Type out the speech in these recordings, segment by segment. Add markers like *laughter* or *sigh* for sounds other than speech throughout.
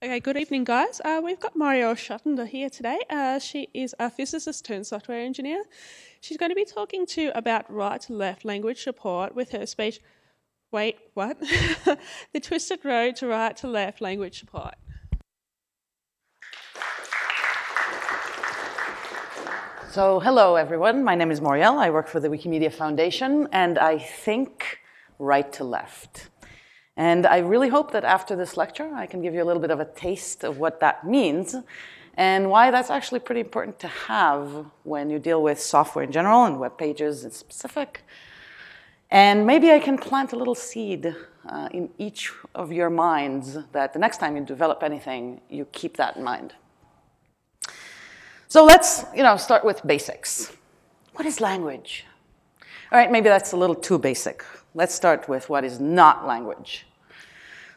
Okay, good evening, guys. Uh, we've got Moriel Schottlender here today. Uh, she is a physicist turned software engineer. She's going to be talking to you about right to left language support with her speech. Wait, what? *laughs* the twisted road to right to left language support. So, hello everyone. My name is Moriel. I work for the Wikimedia Foundation, and I think right to left. And I really hope that after this lecture, I can give you a little bit of a taste of what that means and why that's actually pretty important to have when you deal with software in general and web pages in specific. And maybe I can plant a little seed uh, in each of your minds that the next time you develop anything, you keep that in mind. So let's you know, start with basics. What is language? All right, maybe that's a little too basic. Let's start with what is not language.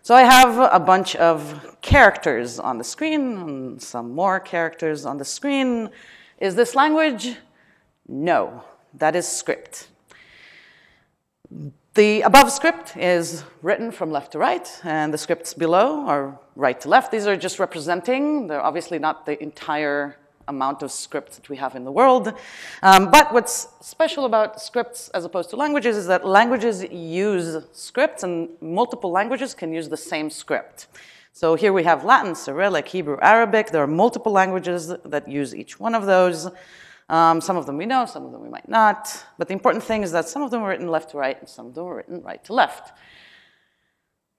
So I have a bunch of characters on the screen, and some more characters on the screen. Is this language? No, that is script. The above script is written from left to right, and the scripts below are right to left. These are just representing, they're obviously not the entire amount of scripts that we have in the world. Um, but what's special about scripts as opposed to languages is that languages use scripts and multiple languages can use the same script. So here we have Latin, Cyrillic, Hebrew, Arabic. There are multiple languages that use each one of those. Um, some of them we know, some of them we might not. But the important thing is that some of them are written left to right and some of them are written right to left.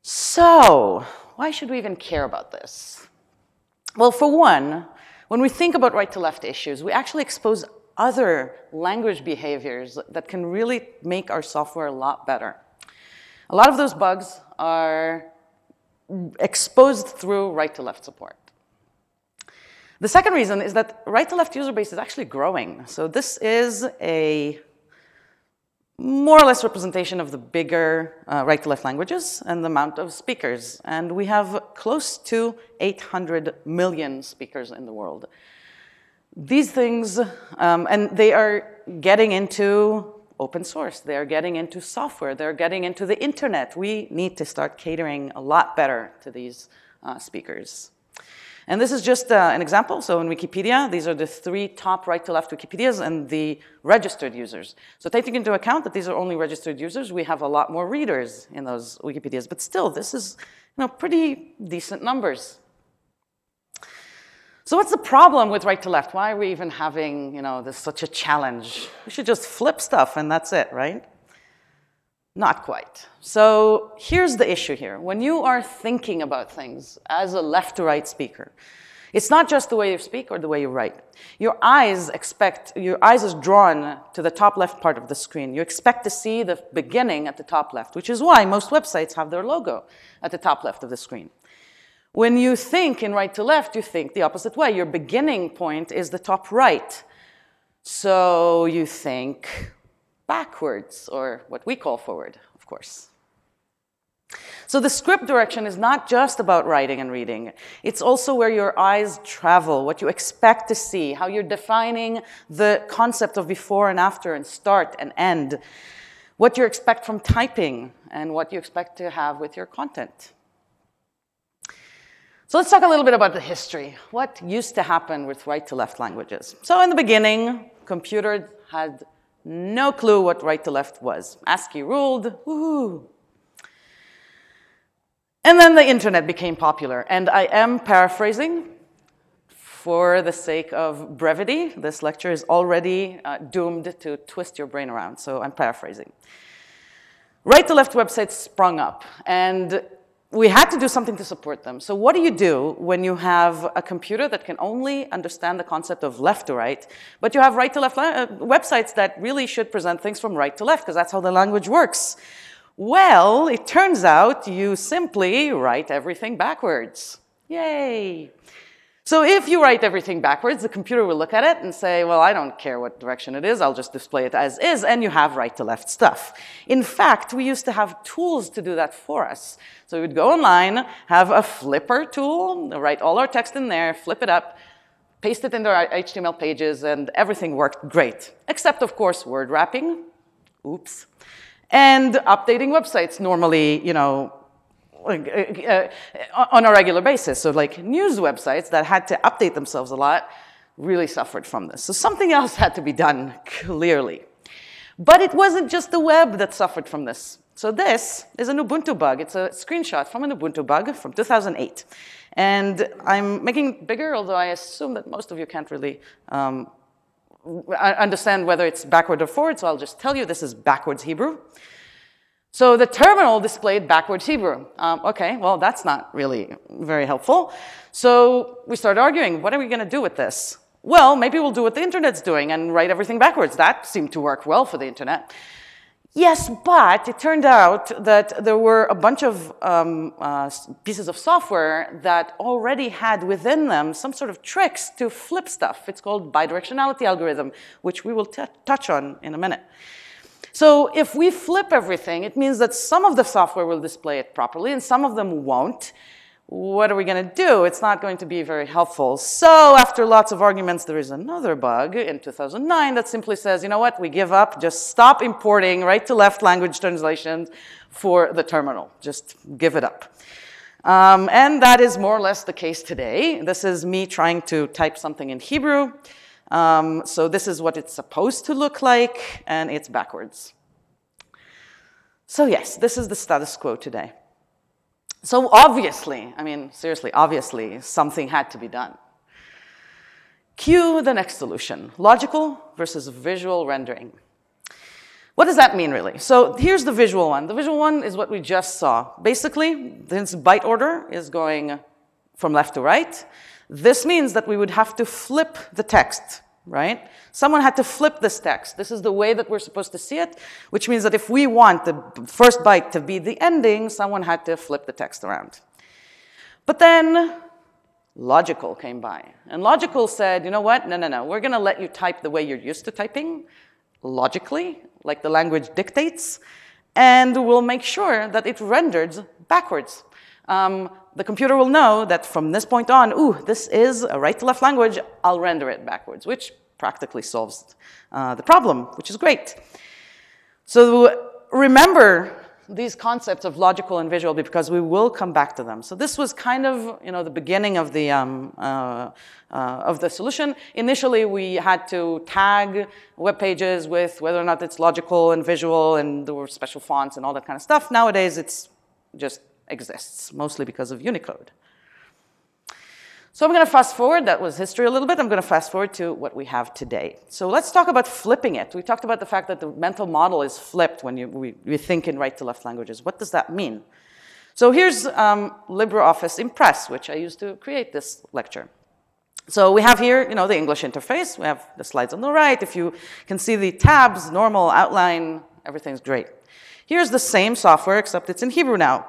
So, why should we even care about this? Well, for one, when we think about right to left issues, we actually expose other language behaviors that can really make our software a lot better. A lot of those bugs are exposed through right to left support. The second reason is that right to left user base is actually growing. So this is a more or less representation of the bigger uh, right to left languages and the amount of speakers. And we have close to 800 million speakers in the world. These things, um, and they are getting into open source, they're getting into software, they're getting into the internet. We need to start catering a lot better to these uh, speakers. And this is just uh, an example. So in Wikipedia, these are the three top right to left Wikipedias and the registered users. So taking into account that these are only registered users, we have a lot more readers in those Wikipedias. But still, this is you know, pretty decent numbers. So what's the problem with right to left? Why are we even having you know, this such a challenge? We should just flip stuff and that's it, right? Not quite. So here's the issue here. When you are thinking about things as a left to right speaker, it's not just the way you speak or the way you write. Your eyes expect, your eyes is drawn to the top left part of the screen. You expect to see the beginning at the top left, which is why most websites have their logo at the top left of the screen. When you think in right to left, you think the opposite way. Your beginning point is the top right. So you think backwards, or what we call forward, of course. So the script direction is not just about writing and reading. It's also where your eyes travel, what you expect to see, how you're defining the concept of before and after and start and end, what you expect from typing, and what you expect to have with your content. So let's talk a little bit about the history. What used to happen with right to left languages? So in the beginning, computers had no clue what right to left was. ASCII ruled, woohoo. And then the internet became popular. And I am paraphrasing for the sake of brevity. This lecture is already uh, doomed to twist your brain around, so I'm paraphrasing. Right to left websites sprung up. And we had to do something to support them. So what do you do when you have a computer that can only understand the concept of left to right, but you have right to left uh, websites that really should present things from right to left, because that's how the language works? Well, it turns out you simply write everything backwards. Yay! So if you write everything backwards, the computer will look at it and say, well, I don't care what direction it is, I'll just display it as is, and you have right to left stuff. In fact, we used to have tools to do that for us. So we would go online, have a flipper tool, write all our text in there, flip it up, paste it into our HTML pages, and everything worked great. Except, of course, word wrapping. Oops. And updating websites normally, you know, uh, on a regular basis. So like news websites that had to update themselves a lot really suffered from this. So something *laughs* else had to be done, clearly. But it wasn't just the web that suffered from this. So this is an Ubuntu bug. It's a screenshot from an Ubuntu bug from 2008. And I'm making it bigger, although I assume that most of you can't really um, understand whether it's backward or forward, so I'll just tell you this is backwards Hebrew. So the terminal displayed backwards Hebrew. Um, okay, well, that's not really very helpful. So we started arguing, what are we going to do with this? Well, maybe we'll do what the internet's doing and write everything backwards. That seemed to work well for the internet. Yes, but it turned out that there were a bunch of um, uh, pieces of software that already had within them some sort of tricks to flip stuff. It's called bidirectionality algorithm, which we will touch on in a minute. So if we flip everything, it means that some of the software will display it properly and some of them won't what are we going to do? It's not going to be very helpful. So after lots of arguments, there is another bug in 2009 that simply says, you know what, we give up, just stop importing right to left language translations for the terminal. Just give it up. Um, and that is more or less the case today. This is me trying to type something in Hebrew. Um, so this is what it's supposed to look like, and it's backwards. So yes, this is the status quo today. So obviously, I mean, seriously, obviously, something had to be done. Cue the next solution, logical versus visual rendering. What does that mean, really? So here's the visual one. The visual one is what we just saw. Basically, this byte order is going from left to right. This means that we would have to flip the text right? Someone had to flip this text. This is the way that we're supposed to see it, which means that if we want the first byte to be the ending, someone had to flip the text around. But then Logical came by. And Logical said, you know what? No, no, no. We're going to let you type the way you're used to typing, logically, like the language dictates, and we'll make sure that it renders backwards. Um, the computer will know that from this point on, ooh, this is a right to left language, I'll render it backwards, which practically solves uh, the problem, which is great. So remember these concepts of logical and visual because we will come back to them. So this was kind of you know the beginning of the um, uh, uh, of the solution. Initially, we had to tag web pages with whether or not it's logical and visual, and there were special fonts and all that kind of stuff. Nowadays, it's just exists, mostly because of Unicode. So I'm going to fast forward. That was history a little bit. I'm going to fast forward to what we have today. So let's talk about flipping it. We talked about the fact that the mental model is flipped when you, we, we think in right to left languages. What does that mean? So here's um, LibreOffice Impress, which I used to create this lecture. So we have here, you know, the English interface. We have the slides on the right. If you can see the tabs, normal, outline, everything's great. Here's the same software, except it's in Hebrew now.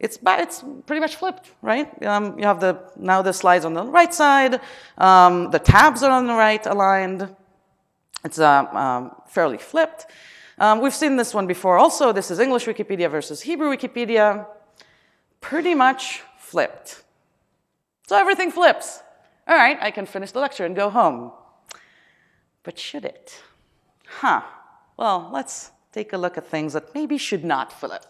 It's, it's pretty much flipped, right? Um, you have the, now the slides on the right side, um, the tabs are on the right aligned. It's uh, um, fairly flipped. Um, we've seen this one before also. This is English Wikipedia versus Hebrew Wikipedia. Pretty much flipped. So everything flips. All right, I can finish the lecture and go home. But should it? Huh. Well, let's take a look at things that maybe should not flip.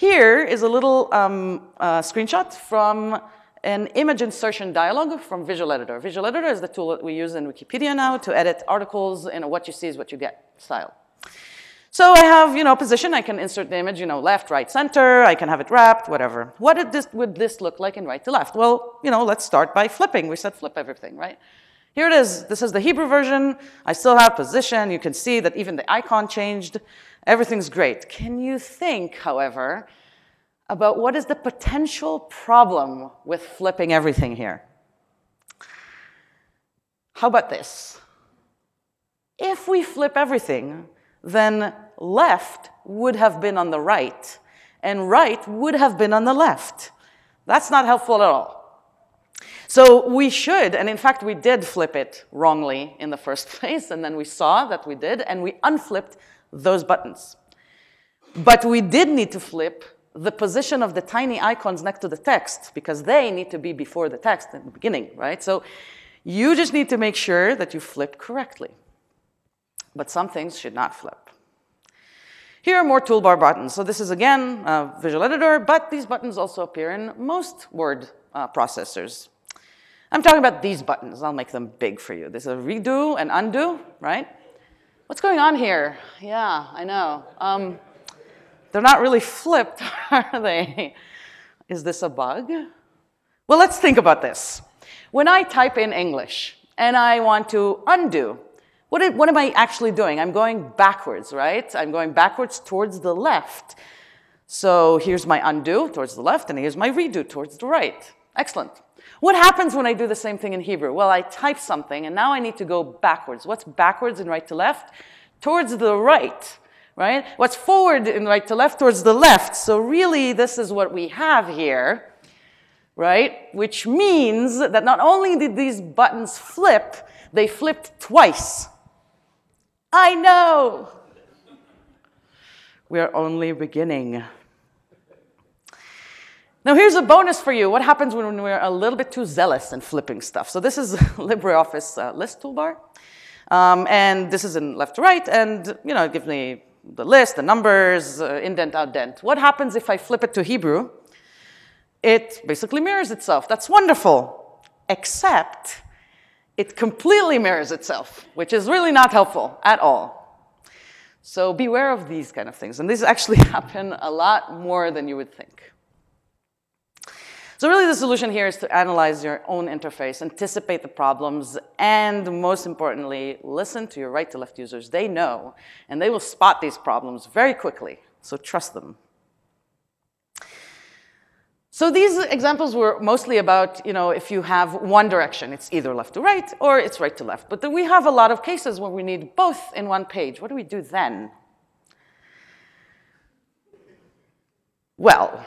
Here is a little um, uh, screenshot from an image insertion dialog from Visual Editor. Visual Editor is the tool that we use in Wikipedia now to edit articles in a what you see is what you get style. So I have, you know, position. I can insert the image, you know, left, right, center. I can have it wrapped, whatever. What this, would this look like in right to left? Well, you know, let's start by flipping. We said flip everything, right? Here it is. This is the Hebrew version. I still have position. You can see that even the icon changed. Everything's great. Can you think, however, about what is the potential problem with flipping everything here? How about this? If we flip everything, then left would have been on the right, and right would have been on the left. That's not helpful at all. So we should, and in fact, we did flip it wrongly in the first *laughs* place, and then we saw that we did, and we unflipped those buttons. But we did need to flip the position of the tiny icons next to the text because they need to be before the text in the beginning, right? So you just need to make sure that you flip correctly. But some things should not flip. Here are more toolbar buttons. So this is again a visual editor, but these buttons also appear in most word uh, processors. I'm talking about these buttons. I'll make them big for you. There's a redo and undo, right? What's going on here? Yeah, I know. Um, they're not really flipped, *laughs* are they? Is this a bug? Well, let's think about this. When I type in English and I want to undo, what, what am I actually doing? I'm going backwards, right? I'm going backwards towards the left. So here's my undo towards the left, and here's my redo towards the right. Excellent. What happens when I do the same thing in Hebrew? Well, I type something, and now I need to go backwards. What's backwards and right to left? Towards the right, right? What's forward and right to left? Towards the left. So really, this is what we have here, right? Which means that not only did these buttons flip, they flipped twice. I know. We are only beginning. Now here's a bonus for you. What happens when we're a little bit too zealous in flipping stuff? So this is *laughs* LibreOffice uh, list toolbar. Um, and this is in left to right, and you know, it gives me the list, the numbers, uh, indent, outdent. What happens if I flip it to Hebrew? It basically mirrors itself. That's wonderful, except it completely mirrors itself, which is really not helpful at all. So beware of these kind of things. And these actually *laughs* happen a lot more than you would think. So really the solution here is to analyze your own interface, anticipate the problems, and most importantly, listen to your right to left users. They know, and they will spot these problems very quickly, so trust them. So these examples were mostly about, you know, if you have one direction, it's either left to right or it's right to left. But we have a lot of cases where we need both in one page. What do we do then? Well,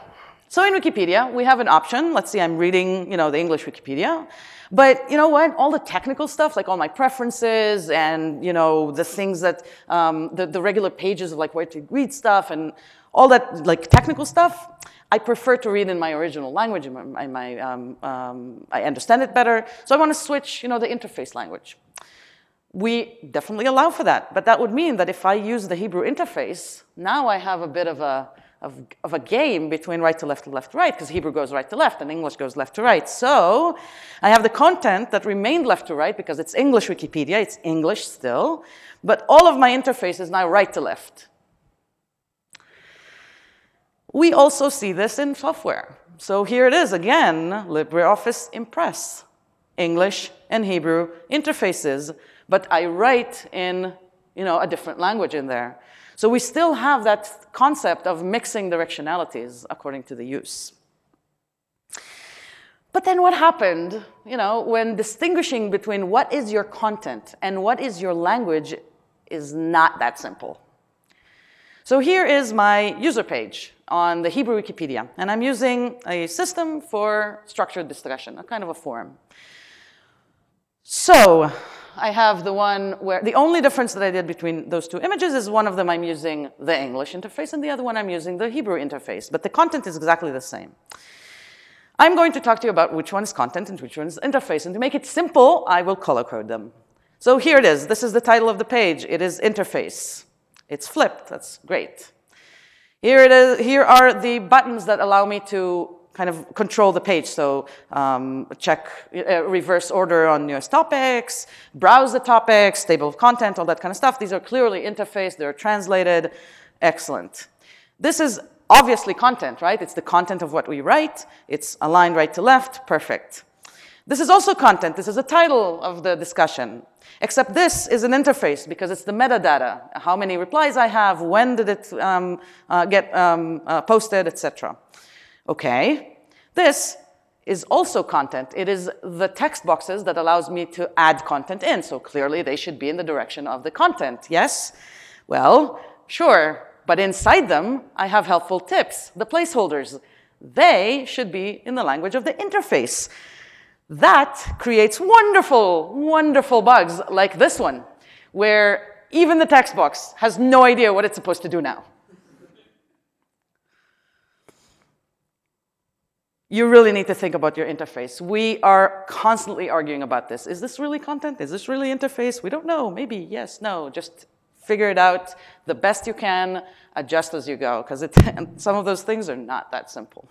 so in Wikipedia, we have an option. Let's see, I'm reading, you know, the English Wikipedia. But you know what? All the technical stuff, like all my preferences and, you know, the things that, um, the, the regular pages of like where to read stuff and all that like technical stuff, I prefer to read in my original language. My, my, um, um, I understand it better. So I want to switch, you know, the interface language. We definitely allow for that. But that would mean that if I use the Hebrew interface, now I have a bit of a, of, of a game between right to left and left to right, because Hebrew goes right to left and English goes left to right. So I have the content that remained left to right because it's English Wikipedia, it's English still, but all of my interface is now right to left. We also see this in software. So here it is again, LibreOffice Impress, English and Hebrew interfaces, but I write in you know, a different language in there. So we still have that concept of mixing directionalities according to the use. But then what happened, you know, when distinguishing between what is your content and what is your language is not that simple. So here is my user page on the Hebrew Wikipedia, and I'm using a system for structured discussion, a kind of a forum. So I have the one where the only difference that I did between those two images is one of them I'm using the English interface and the other one I'm using the Hebrew interface, but the content is exactly the same. I'm going to talk to you about which one is content and which one is interface, and to make it simple, I will color code them. So here it is. This is the title of the page. It is interface. It's flipped. That's great. Here, it is, here are the buttons that allow me to kind of control the page. So um, check uh, reverse order on newest topics, browse the topics, table of content, all that kind of stuff. These are clearly interfaced, they're translated. Excellent. This is obviously content, right? It's the content of what we write. It's aligned right to left, perfect. This is also content. This is a title of the discussion. Except this is an interface because it's the metadata. How many replies I have, when did it um, uh, get um, uh, posted, etc. Okay, this is also content. It is the text boxes that allows me to add content in. So clearly they should be in the direction of the content, yes? Well, sure, but inside them, I have helpful tips, the placeholders. They should be in the language of the interface. That creates wonderful, wonderful bugs like this one, where even the text box has no idea what it's supposed to do now. You really need to think about your interface. We are constantly arguing about this. Is this really content? Is this really interface? We don't know. Maybe yes, no. Just figure it out the best you can, adjust as you go, because *laughs* some of those things are not that simple.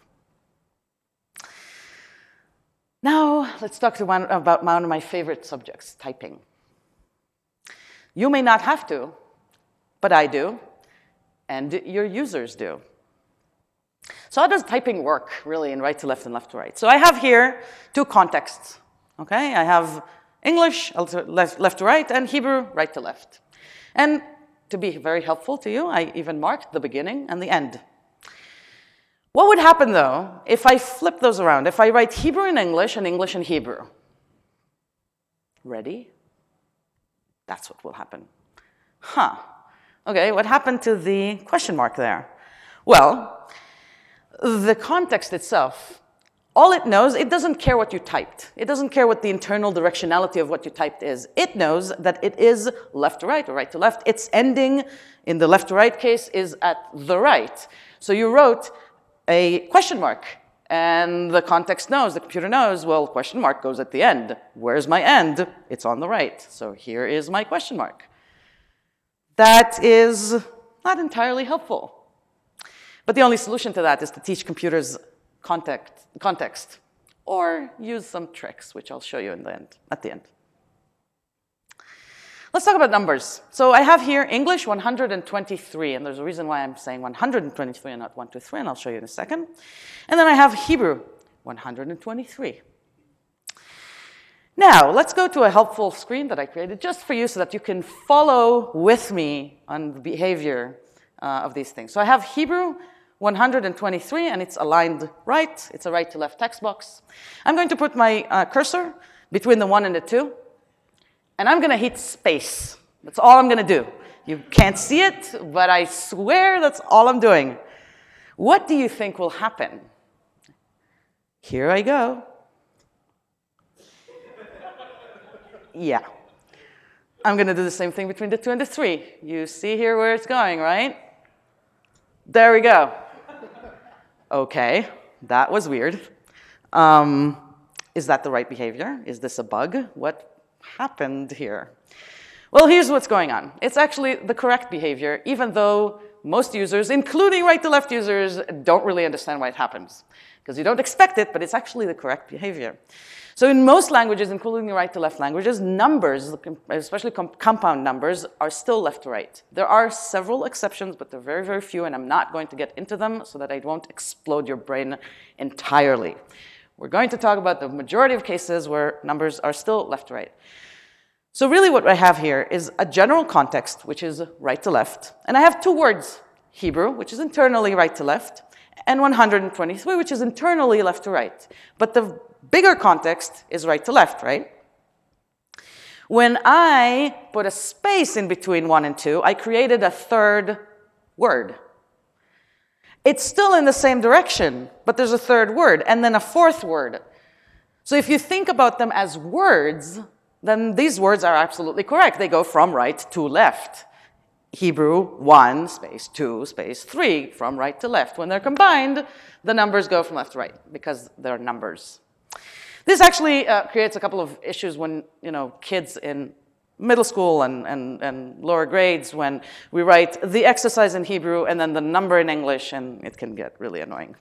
Now, let's talk one, about one of my favorite subjects, typing. You may not have to, but I do, and your users do. So how does typing work, really, in right to left and left to right? So I have here two contexts, okay? I have English, left, to right, and Hebrew, right to left. And to be very helpful to you, I even marked the beginning and the end. What would happen, though, if I flip those around? If I write Hebrew in English and English in Hebrew? Ready? That's what will happen. Huh. Okay, what happened to the question mark there? Well, the context itself all it knows, it doesn't care what you typed. It doesn't care what the internal directionality of what you typed is. It knows that it is left to right or right to left. Its ending in the left to right case is at the right. So you wrote a question mark and the context knows, the computer knows, well, question mark goes at the end. Where's my end? It's on the right. So here is my question mark. That is not entirely helpful. But the only solution to that is to teach computers context, context or use some tricks, which I'll show you in the end, at the end. Let's talk about numbers. So I have here English 123, and there's a reason why I'm saying 123 and not 123, and I'll show you in a second. And then I have Hebrew 123. Now, let's go to a helpful screen that I created just for you so that you can follow with me on the behavior uh, of these things. So I have Hebrew 123, and it's aligned right. It's a right to left text box. I'm going to put my uh, cursor between the 1 and the 2, and I'm going to hit space. That's all I'm going to do. You can't see it, but I swear that's all I'm doing. What do you think will happen? Here I go. *laughs* yeah. I'm going to do the same thing between the 2 and the 3. You see here where it's going, right? There we go. Okay, that was weird. Um, is that the right behavior? Is this a bug? What happened here? Well, here's what's going on. It's actually the correct behavior, even though most users, including right to left users, don't really understand why it happens. Because you don't expect it, but it's actually the correct behavior. So in most languages, including the right to left languages, numbers, especially com compound numbers, are still left to right. There are several exceptions, but they're very, very few, and I'm not going to get into them so that I won't explode your brain entirely. We're going to talk about the majority of cases where numbers are still left to right. So really what I have here is a general context, which is right to left, and I have two words, Hebrew, which is internally right to left, and 123, which is internally left to right. But the bigger context is right to left, right? When I put a space in between one and two, I created a third word. It's still in the same direction, but there's a third word, and then a fourth word. So if you think about them as words, then these words are absolutely correct. They go from right to left. Hebrew 1 space 2 space 3 from right to left. When they're combined, the numbers go from left to right because they're numbers. This actually uh, creates a couple of issues when you know kids in middle school and, and, and lower grades when we write the exercise in Hebrew and then the number in English, and it can get really annoying.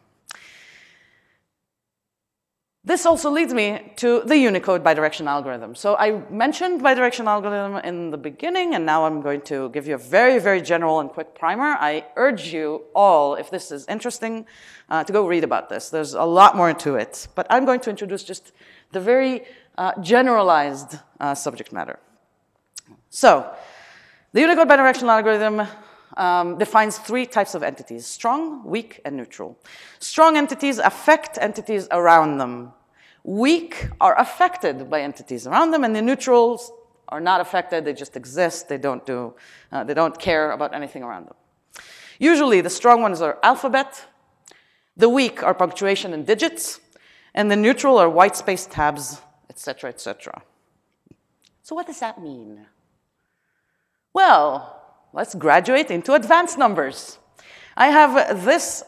This also leads me to the Unicode bidirectional algorithm. So I mentioned bidirectional algorithm in the beginning, and now I'm going to give you a very, very general and quick primer. I urge you all, if this is interesting, uh, to go read about this. There's a lot more to it, but I'm going to introduce just the very uh, generalized uh, subject matter. So the Unicode bidirectional algorithm um, defines three types of entities, strong, weak, and neutral. Strong entities affect entities around them. Weak are affected by entities around them, and the neutrals are not affected, they just exist, they don't, do, uh, they don't care about anything around them. Usually the strong ones are alphabet, the weak are punctuation and digits, and the neutral are white space tabs, etc., etc. So what does that mean? Well, let's graduate into advanced numbers. I have this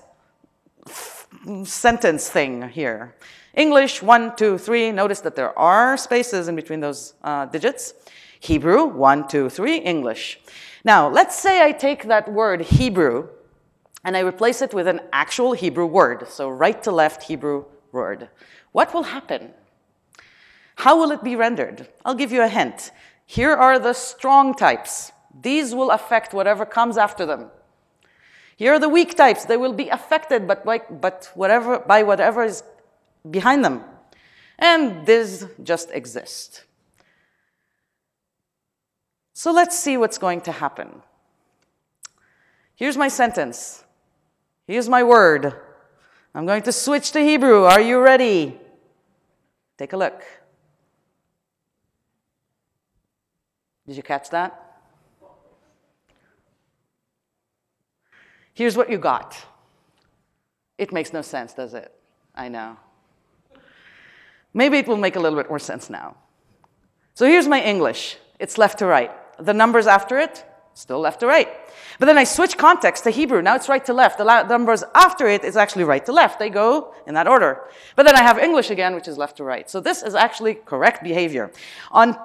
sentence thing here. English, one, two, three. Notice that there are spaces in between those uh, digits. Hebrew, one, two, three, English. Now, let's say I take that word Hebrew and I replace it with an actual Hebrew word, so right to left Hebrew word. What will happen? How will it be rendered? I'll give you a hint. Here are the strong types. These will affect whatever comes after them. Here are the weak types. They will be affected but by, but whatever, by whatever is behind them. And this just exists. So let's see what's going to happen. Here's my sentence. Here's my word. I'm going to switch to Hebrew. Are you ready? Take a look. Did you catch that? Here's what you got. It makes no sense, does it? I know. Maybe it will make a little bit more sense now. So here's my English. It's left to right. The numbers after it, still left to right. But then I switch context to Hebrew. Now it's right to left. The numbers after it is actually right to left. They go in that order. But then I have English again, which is left to right. So this is actually correct behavior. On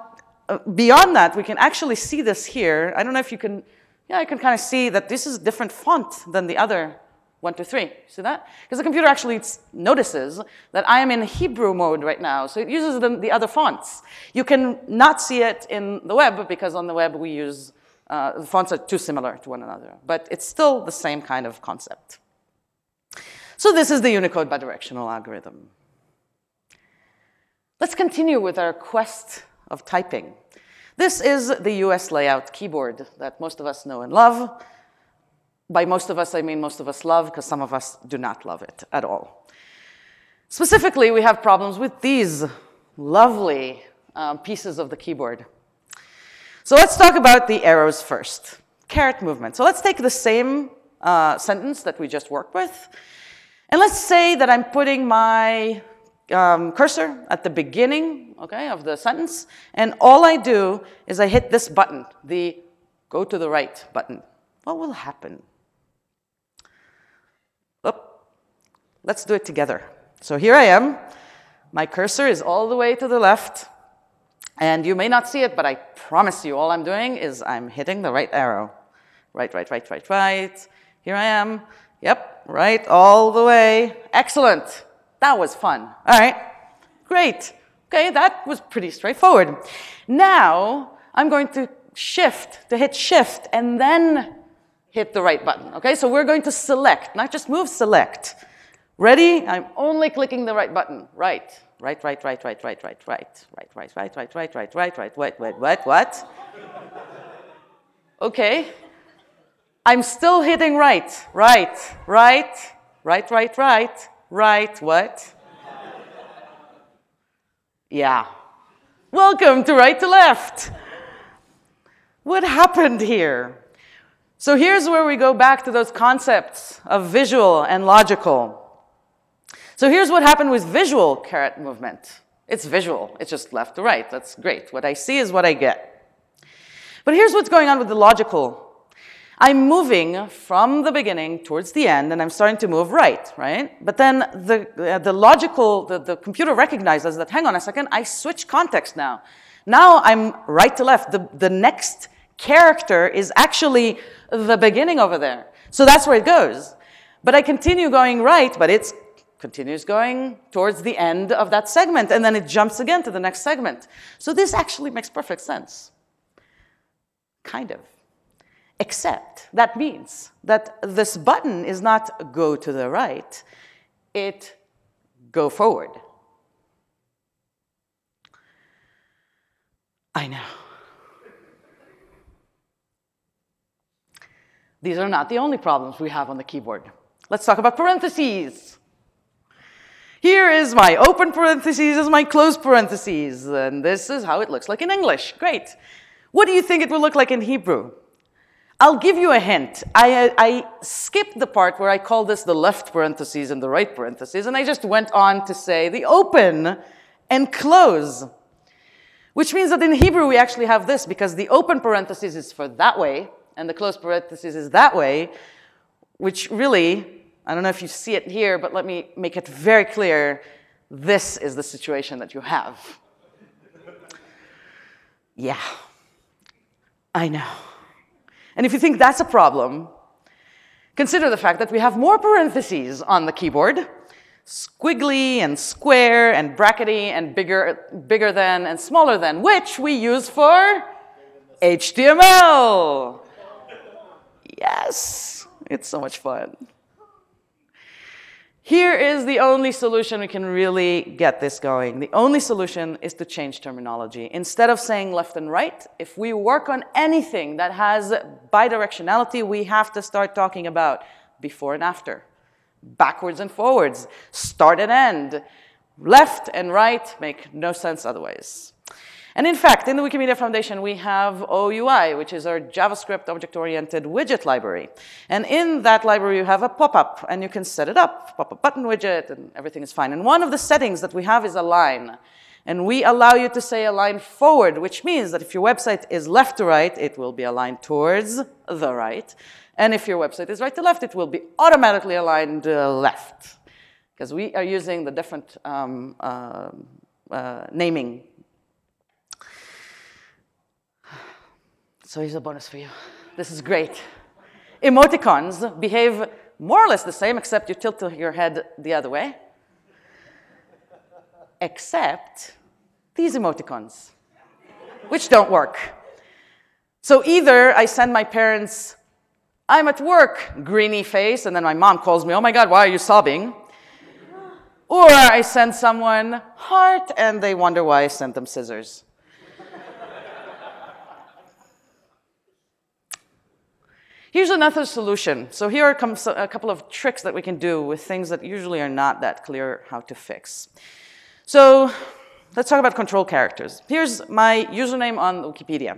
uh, beyond that, we can actually see this here. I don't know if you can, yeah, I can kind of see that this is a different font than the other one, two, three. See that? Because the computer actually notices that I am in Hebrew mode right now, so it uses the, the other fonts. You can not see it in the web because on the web we use, uh, the fonts are too similar to one another, but it's still the same kind of concept. So this is the Unicode bidirectional algorithm. Let's continue with our quest of typing. This is the US layout keyboard that most of us know and love. By most of us, I mean most of us love, because some of us do not love it at all. Specifically, we have problems with these lovely um, pieces of the keyboard. So let's talk about the arrows first. Caret movement. So let's take the same uh, sentence that we just worked with, and let's say that I'm putting my um, cursor at the beginning, okay, of the sentence, and all I do is I hit this button, the go to the right button. What will happen? Let's do it together. So here I am. My cursor is all the way to the left, and you may not see it, but I promise you, all I'm doing is I'm hitting the right arrow. Right, right, right, right, right. Here I am. Yep, right all the way. Excellent. That was fun. All right, great. Okay, that was pretty straightforward. Now, I'm going to shift, to hit shift, and then hit the right button. Okay, so we're going to select, not just move, select. Ready? I'm only clicking the right button. Right, right, right, right, right, right, right, right, right, right, right, right, right, right, right, right, wait, wait, what, what? Okay. I'm still hitting right, right, right, right, right, right, right, what? Yeah. Welcome to right to left. What happened here? So here's where we go back to those concepts of visual and logical. So here's what happened with visual caret movement. It's visual. It's just left to right. That's great. What I see is what I get. But here's what's going on with the logical I'm moving from the beginning towards the end, and I'm starting to move right, right? But then the, uh, the logical, the, the computer recognizes that, hang on a second, I switch context now. Now I'm right to left. The, the next character is actually the beginning over there. So that's where it goes. But I continue going right, but it continues going towards the end of that segment, and then it jumps again to the next segment. So this actually makes perfect sense. Kind of. Except that means that this button is not go to the right, it go forward. I know. These are not the only problems we have on the keyboard. Let's talk about parentheses. Here is my open parentheses, is my closed parentheses, and this is how it looks like in English. Great. What do you think it will look like in Hebrew? I'll give you a hint. I, uh, I, skipped the part where I call this the left parentheses and the right parentheses, and I just went on to say the open and close. Which means that in Hebrew we actually have this because the open parentheses is for that way, and the closed parentheses is that way, which really, I don't know if you see it here, but let me make it very clear. This is the situation that you have. yeah, I know. And if you think that's a problem, consider the fact that we have more parentheses on the keyboard squiggly and square and brackety and bigger, bigger than and smaller than, which we use for HTML. Yes, it's so much fun. Here is the only solution we can really get this going. The only solution is to change terminology. Instead of saying left and right, if we work on anything that has bidirectionality, we have to start talking about before and after backwards and forwards, start and end. Left and right make no sense otherwise. And in fact, in the Wikimedia Foundation, we have OOUI, which is our JavaScript object-oriented widget library. And in that library, you have a pop-up, and you can set it up, pop-up button widget, and everything is fine. And one of the settings that we have is align. And we allow you to say align forward, which means that if your website is left to right, it will be aligned towards the right. And if your website is right to left, it will be automatically aligned uh, left. Because we are using the different um, uh, uh, naming. So here's a bonus for you. This is great. Emoticons behave more or less the same, except you tilt your head the other way. Except these emoticons, which don't work. So either I send my parents I'm at work, greeny face, and then my mom calls me, oh my God, why are you sobbing? Or I send someone heart, and they wonder why I sent them scissors. Here's another solution. So here comes a couple of tricks that we can do with things that usually are not that clear how to fix. So let's talk about control characters. Here's my username on Wikipedia.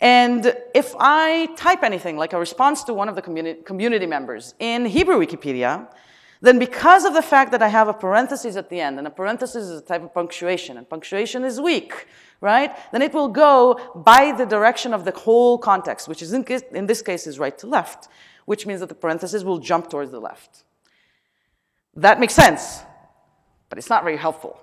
And if I type anything, like a response to one of the communi community members in Hebrew Wikipedia, then because of the fact that I have a parenthesis at the end, and a parenthesis is a type of punctuation, and punctuation is weak, right? Then it will go by the direction of the whole context, which is in, in this case is right to left, which means that the parenthesis will jump towards the left. That makes sense, but it's not very helpful.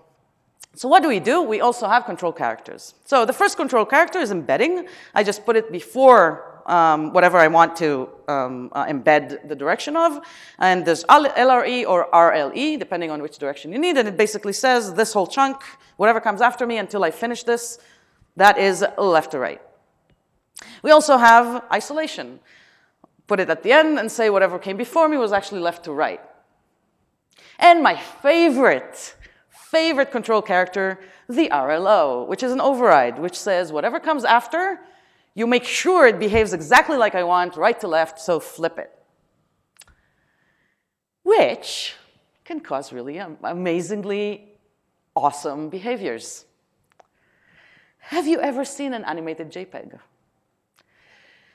So what do we do? We also have control characters. So the first control character is embedding. I just put it before um, whatever I want to um, uh, embed the direction of. And there's LRE or RLE, depending on which direction you need. And it basically says this whole chunk, whatever comes after me until I finish this, that is left to right. We also have isolation. Put it at the end and say whatever came before me was actually left to right. And my favorite favorite control character, the RLO, which is an override, which says whatever comes after, you make sure it behaves exactly like I want, right to left, so flip it. Which can cause really amazingly awesome behaviors. Have you ever seen an animated JPEG?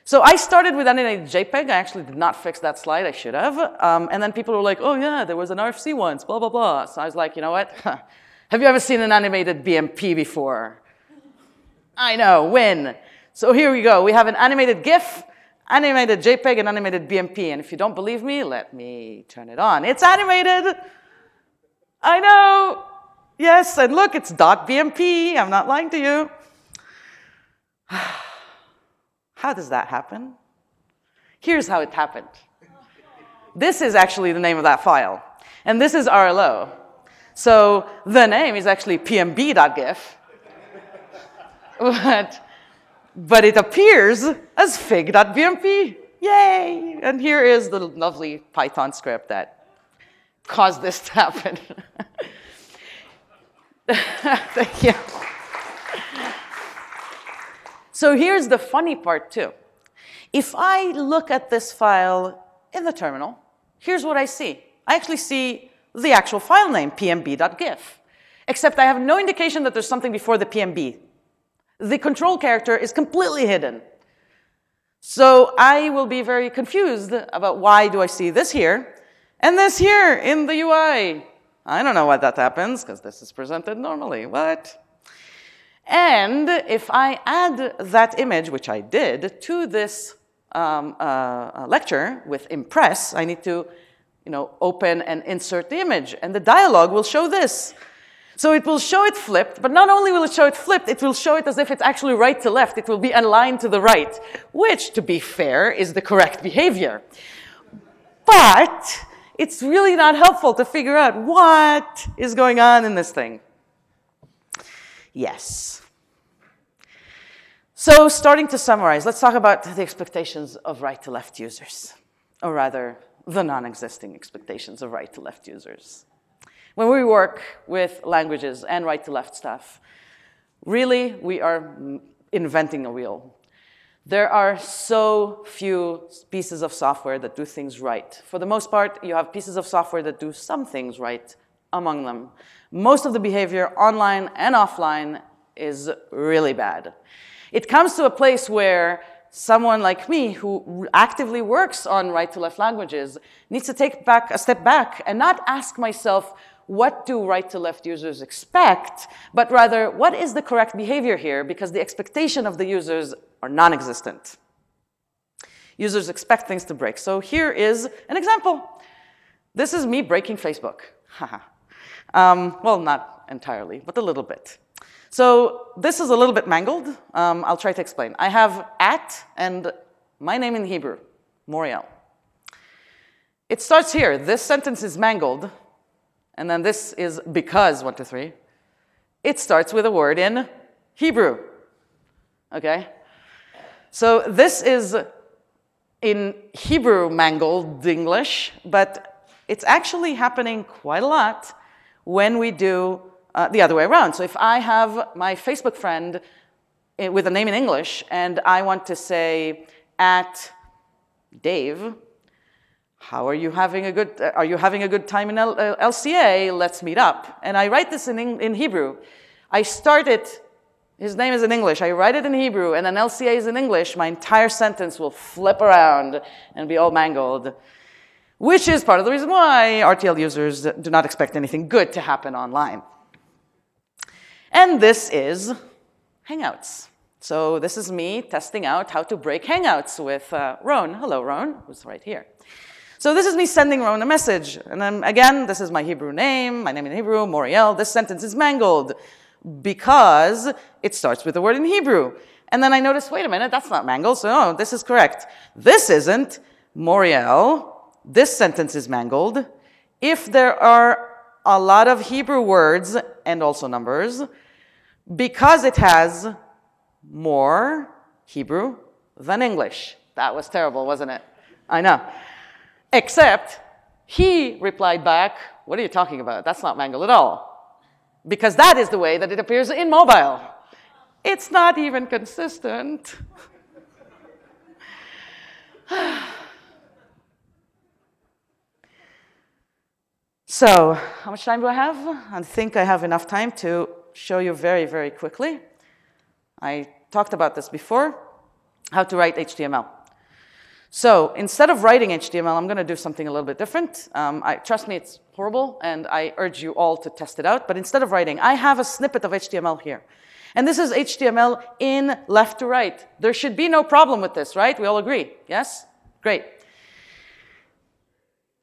So I started with animated JPEG. I actually did not fix that slide. I should have. Um, and then people were like, oh, yeah, there was an RFC once, blah, blah, blah. So I was like, you know what? *laughs* have you ever seen an animated BMP before? I know, when? So here we go. We have an animated GIF, animated JPEG, and animated BMP. And if you don't believe me, let me turn it on. It's animated. I know. Yes, and look, it's .bmp. I'm not lying to you. *sighs* How does that happen? Here's how it happened. This is actually the name of that file. And this is RLO. So the name is actually pmb.gif. but, *laughs* but it appears as fig.bmp. Yay! And here is the lovely Python script that caused this to happen. *laughs* Thank you. So here's the funny part too. If I look at this file in the terminal, here's what I see. I actually see the actual file name, pmb.gif, except I have no indication that there's something before the pmb. The control character is completely hidden. So I will be very confused about why do I see this here and this here in the UI. I don't know why that happens because this is presented normally. What? And if I add that image, which I did, to this um, uh, uh, lecture with Impress, I need to you know, open and insert the image. And the dialog will show this. So it will show it flipped, but not only will it show it flipped, it will show it as if it's actually right to left. It will be aligned to the right, which, to be fair, is the correct behavior. But it's really not helpful to figure out what is going on in this thing. Yes. So starting to summarize, let's talk about the expectations of right-to-left users, or rather, the non-existing expectations of right-to-left users. When we work with languages and right-to-left stuff, really, we are inventing a wheel. There are so few pieces of software that do things right. For the most part, you have pieces of software that do some things right among them. Most of the behavior online and offline is really bad. It comes to a place where someone like me who actively works on right to left languages needs to take back a step back and not ask myself, what do right to left users expect, but rather, what is the correct behavior here? Because the expectation of the users are non-existent. Users expect things to break. So here is an example. This is me breaking Facebook. *laughs* um, well, not entirely, but a little bit. So this is a little bit mangled. Um, I'll try to explain. I have at and my name in Hebrew, Moriel. It starts here. This sentence is mangled and then this is because, one, two, three. It starts with a word in Hebrew. Okay? So this is in Hebrew mangled English, but it's actually happening quite a lot when we do uh, the other way around. So if I have my Facebook friend eh, with a name in English and I want to say at Dave, how are you having a good, are you having a good time in L, uh, LCA? Let's meet up. And I write this in, in Hebrew. I start it, his name is in English. I write it in Hebrew, and then LCA is in English. My entire sentence will flip around and be all mangled, which is part of the reason why RTL users do not expect anything good to happen online. And this is Hangouts. So this is me testing out how to break Hangouts with uh, Ron. Hello, Ron, who's right here. So this is me sending Ron a message. And then again, this is my Hebrew name, my name in Hebrew, Moriel. This sentence is mangled because it starts with a word in Hebrew. And then I notice, wait a minute, that's not mangled, so no, this is correct. This isn't Moriel. This sentence is mangled. If there are a lot of Hebrew words and also numbers, because it has more Hebrew than English. That was terrible, wasn't it? I know. Except he replied back, What are you talking about? That's not Mangle at all. Because that is the way that it appears in mobile. It's not even consistent. *sighs* so, how much time do I have? I think I have enough time to show you very, very quickly. I talked about this before, how to write HTML. So instead of writing HTML, I'm going to do something a little bit different. Um, I, trust me, it's horrible, and I urge you all to test it out. But instead of writing, I have a snippet of HTML here. And this is HTML in left to right. There should be no problem with this, right? We all agree, yes? Great.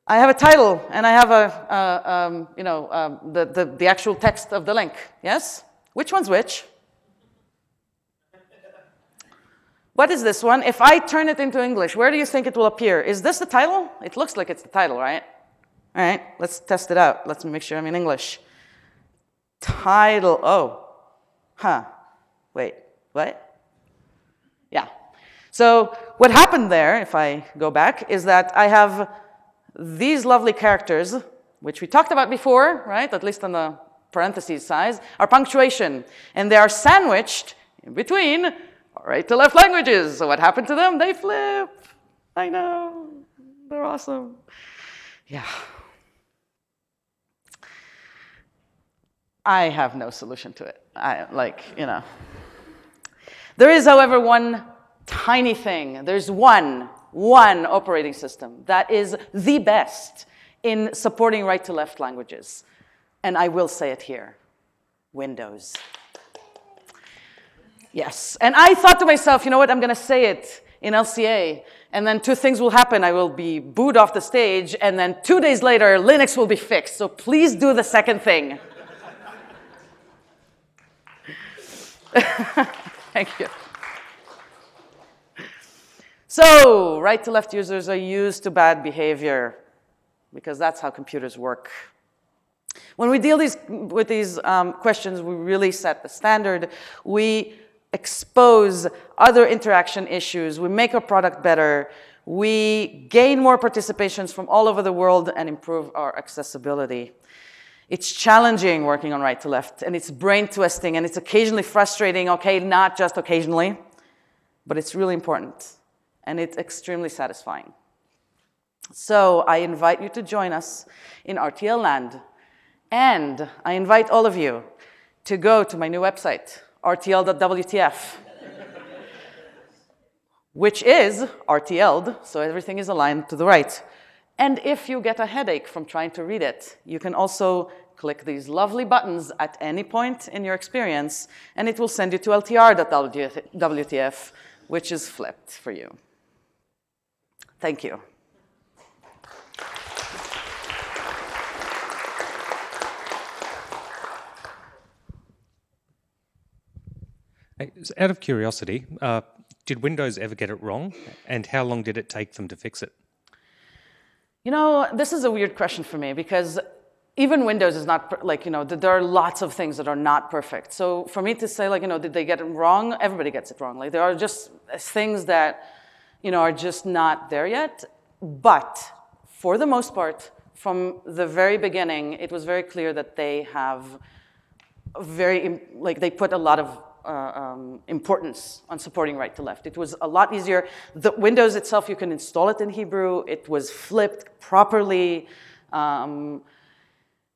I have a title, and I have a, uh, um, you know, um, the, the, the actual text of the link, yes? Which one's which? What is this one? If I turn it into English, where do you think it will appear? Is this the title? It looks like it's the title, right? All right, let's test it out. Let's make sure I'm in English. Title, oh, huh, wait, what? Yeah. So what happened there, if I go back, is that I have these lovely characters, which we talked about before, right, at least on the parentheses size, are punctuation. And they are sandwiched in between right to left languages. So what happened to them? They flip. I know. They're awesome. Yeah. I have no solution to it. I like, you know. There is, however, one tiny thing. There's one, one operating system that is the best in supporting right to left languages. And I will say it here Windows. Yes. And I thought to myself, you know what, I'm going to say it in LCA. And then two things will happen. I will be booed off the stage, and then two days later, Linux will be fixed. So please do the second thing. *laughs* Thank you. So, right to left users are used to bad behavior because that's how computers work. When we deal these, with these um, questions, we really set the standard. We expose other interaction issues. We make our product better. We gain more participations from all over the world and improve our accessibility. It's challenging working on right to left, and it's brain twisting, and it's occasionally frustrating, okay, not just occasionally, but it's really important, and it's extremely satisfying. So I invite you to join us in RTL land, and I invite all of you to go to my new website, rtl.wtf, which is RTL'd, so everything is aligned to the right. And if you get a headache from trying to read it, you can also click these lovely buttons at any point in your experience, and it will send you to ltr.wtf, which is flipped for you. Thank you. Out of curiosity, uh, did Windows ever get it wrong? And how long did it take them to fix it? You know, this is a weird question for me because even Windows is not, like, you know, there are lots of things that are not perfect. So for me to say, like, you know, did they get it wrong? Everybody gets it wrong. Like, there are just things that, you know, are just not there yet. But for the most part, from the very beginning, it was very clear that they have very, like, they put a lot of uh, um, importance on supporting right to left. It was a lot easier. The Windows itself, you can install it in Hebrew. It was flipped properly. Um,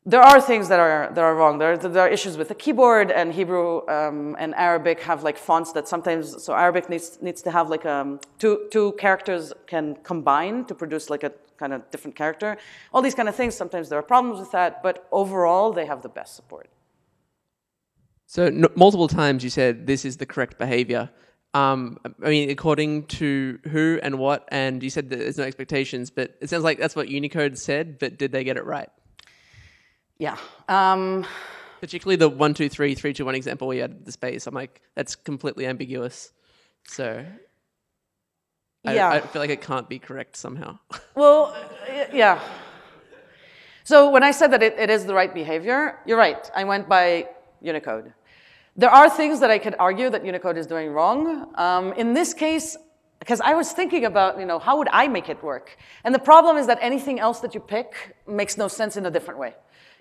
there are things that are, that are wrong. There, there are issues with the keyboard and Hebrew um, and Arabic have like fonts that sometimes, so Arabic needs, needs to have like um, two, two characters can combine to produce like a kind of different character. All these kind of things, sometimes there are problems with that, but overall they have the best support. So multiple times you said this is the correct behavior. Um, I mean, according to who and what, and you said that there's no expectations, but it sounds like that's what Unicode said, but did they get it right? Yeah. Um, Particularly the one, two, three, three, two, one example where you had the space. I'm like, that's completely ambiguous. So I, yeah. I feel like it can't be correct somehow. *laughs* well, yeah. So when I said that it, it is the right behavior, you're right. I went by Unicode. There are things that I could argue that Unicode is doing wrong. Um, in this case, because I was thinking about, you know, how would I make it work? And the problem is that anything else that you pick makes no sense in a different way.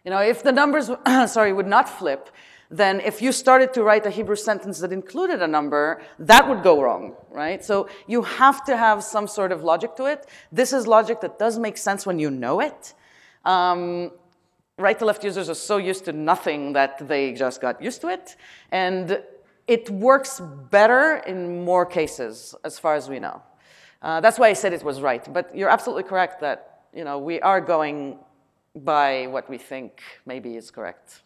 You know, if the numbers, *clears throat* sorry, would not flip, then if you started to write a Hebrew sentence that included a number, that would go wrong, right? So you have to have some sort of logic to it. This is logic that does make sense when you know it. Um, right to left users are so used to nothing that they just got used to it. And it works better in more cases, as far as we know. Uh, that's why I said it was right. But you're absolutely correct that you know, we are going by what we think maybe is correct.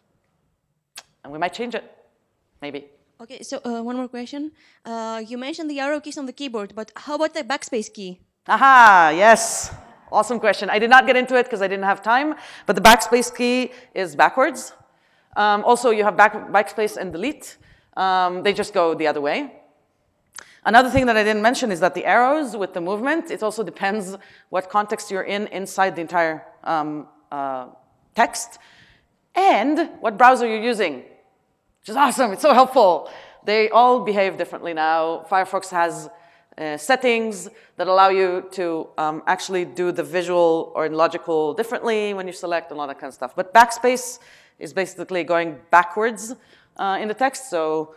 And we might change it, maybe. Okay, so uh, one more question. Uh, you mentioned the arrow keys on the keyboard, but how about the backspace key? Aha, yes. Awesome question. I did not get into it because I didn't have time, but the backspace key is backwards. Um, also, you have back, backspace and delete. Um, they just go the other way. Another thing that I didn't mention is that the arrows with the movement, it also depends what context you're in inside the entire um, uh, text and what browser you're using, which is awesome. It's so helpful. They all behave differently now. Firefox has uh, settings that allow you to um, actually do the visual or logical differently when you select and all that kind of stuff. But backspace is basically going backwards uh, in the text, so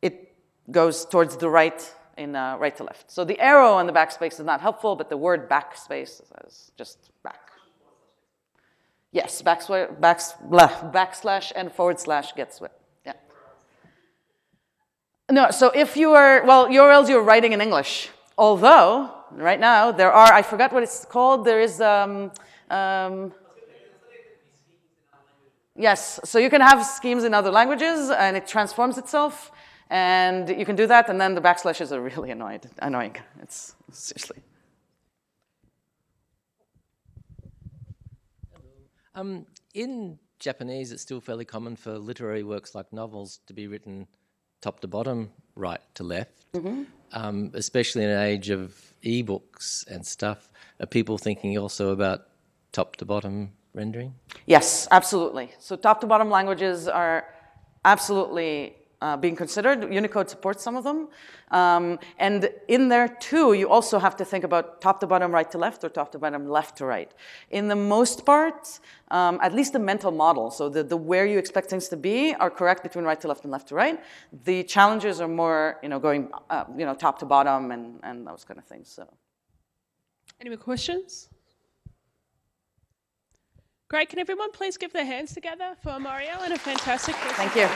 it goes towards the right in uh, right to left. So the arrow and the backspace is not helpful, but the word backspace is just back. Yes, backslash, backslash and forward slash gets it. No, so if you are, well, URLs you're writing in English. Although, right now, there are, I forgot what it's called, there is, um, um, yes, so you can have schemes in other languages and it transforms itself. And you can do that, and then the backslashes are really annoyed, annoying. It's seriously. Um, in Japanese, it's still fairly common for literary works like novels to be written top to bottom, right to left, um, especially in an age of ebooks and stuff. Are people thinking also about top to bottom rendering? Yes, absolutely. So top to bottom languages are absolutely uh, being considered. Unicode supports some of them. Um, and in there too, you also have to think about top to bottom, right to left, or top to bottom, left to right. In the most part, um, at least the mental model, so the, the where you expect things to be are correct between right to left and left to right. The challenges are more, you know, going, uh, you know, top to bottom and, and those kind of things. So. Any more questions? Great. Can everyone please give their hands together for Mario and a fantastic Thank you.